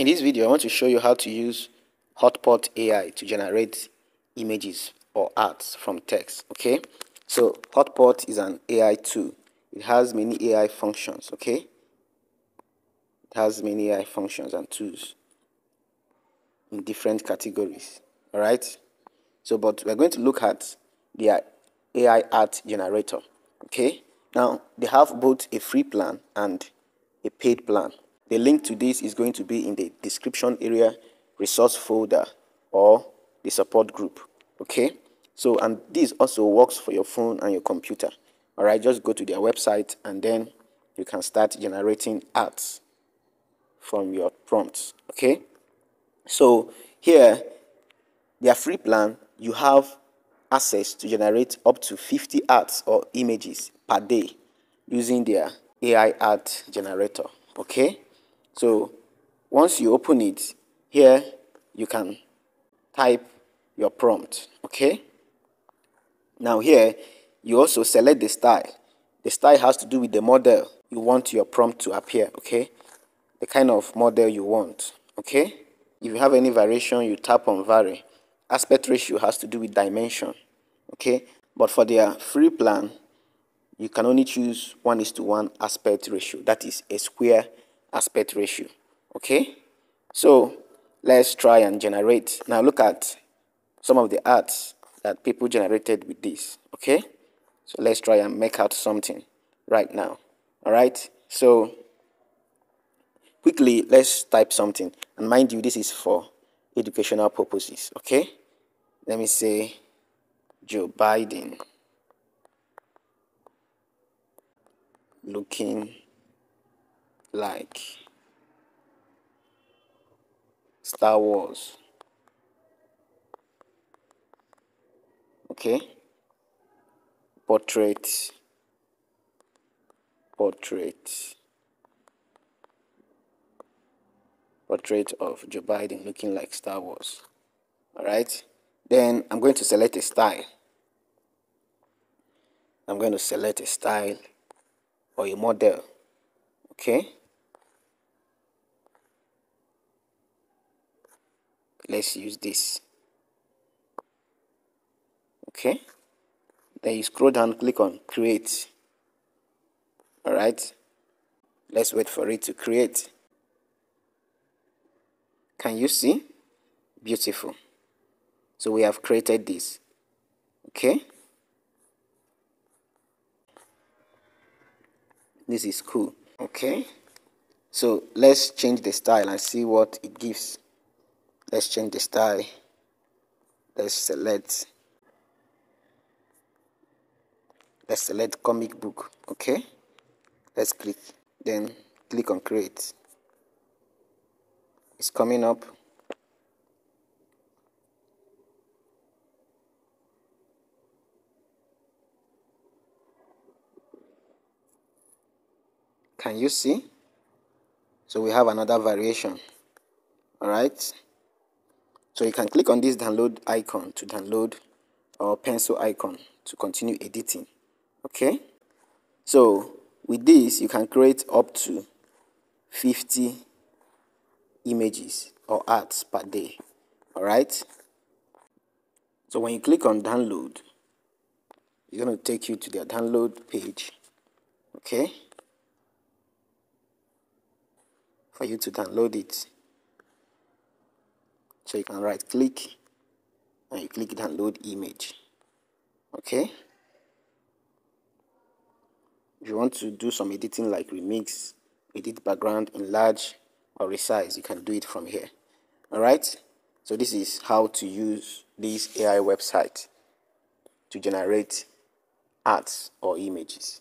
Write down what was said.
In this video, I want to show you how to use Hotpot AI to generate images or arts from text, okay? So Hotpot is an AI tool. It has many AI functions, okay? It has many AI functions and tools in different categories, all right? So, but we're going to look at the AI art generator, okay? Now, they have both a free plan and a paid plan. The link to this is going to be in the description area, resource folder, or the support group. Okay? So, and this also works for your phone and your computer. All right, just go to their website and then you can start generating ads from your prompts. Okay? So, here, their free plan, you have access to generate up to 50 ads or images per day using their AI art generator. Okay? So once you open it, here you can type your prompt, okay? Now here, you also select the style. The style has to do with the model you want your prompt to appear, okay? The kind of model you want, okay? If you have any variation, you tap on vary. Aspect ratio has to do with dimension, okay? But for their free plan, you can only choose 1 is to 1 aspect ratio. That is a square aspect ratio. Okay, so let's try and generate. Now look at some of the arts that people generated with this. Okay, so let's try and make out something right now. All right, so quickly let's type something. And mind you, this is for educational purposes. Okay, let me say Joe Biden looking like Star Wars. Okay? Portrait. Portrait. Portrait of Joe Biden looking like Star Wars. Alright? Then I'm going to select a style. I'm going to select a style or a model. Okay? Let's use this. Okay. Then you scroll down click on create. All right. Let's wait for it to create. Can you see? Beautiful. So we have created this. Okay. This is cool. Okay. So let's change the style and see what it gives let's change the style. Let's select let's select comic book okay? Let's click then click on create. It's coming up. Can you see? So we have another variation all right so you can click on this download icon to download or pencil icon to continue editing. Okay. So with this, you can create up to 50 images or arts per day. All right. So when you click on download, it's going to take you to their download page. Okay. For you to download it. So you can right click and you click download image. Okay. If you want to do some editing like remix, edit background, enlarge or resize, you can do it from here. Alright. So this is how to use this AI website to generate arts or images.